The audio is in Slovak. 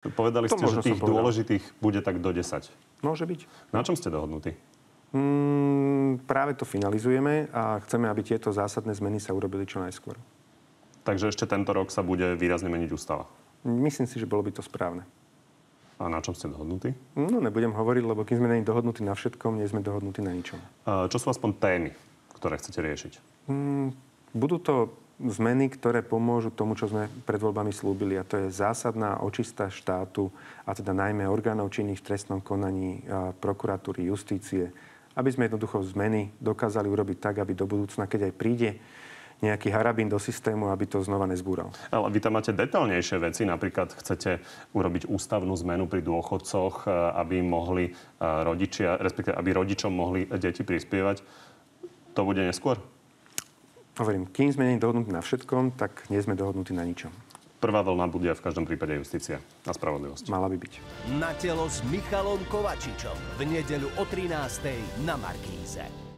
Povedali To ste, že tých dôležitých bude tak do 10. Môže byť. Na čom ste dohodnutí? Mm, práve to finalizujeme a chceme, aby tieto zásadné zmeny sa urobili čo najskôr. Takže ešte tento rok sa bude výrazne meniť ústava. Myslím si, že bolo by to správne. A na čom ste dohodnutí? No, nebudem hovoriť, lebo kým sme není dohodnutí na všetkom, nie sme dohodnutí na ničom. Čo sú aspoň témy, ktoré chcete riešiť? Budú to zmeny, ktoré pomôžu tomu, čo sme pred voľbami slúbili, a to je zásadná očista štátu, a teda najmä orgánov činných v trestnom konaní, prokuratúry, justície, aby sme jednoducho zmeny dokázali urobiť tak, aby do budúcna, keď aj príde nejaký harabín do systému, aby to znova nezbúral. Ale vy tam máte detailnejšie veci, napríklad chcete urobiť ústavnú zmenu pri dôchodcoch, e, aby mohli e, rodičia, respektíve aby rodičom mohli deti prispievať. To bude neskôr? Hovorím, kým sme nie dohodnutí na všetkom, tak nie sme dohodnutí na ničom. Prvá vlna bude v každom prípade justícia a spravodlivosť. Mala by byť. Na telo s Michalom Kovačičom v nedeľu o 13.00 na Markíze.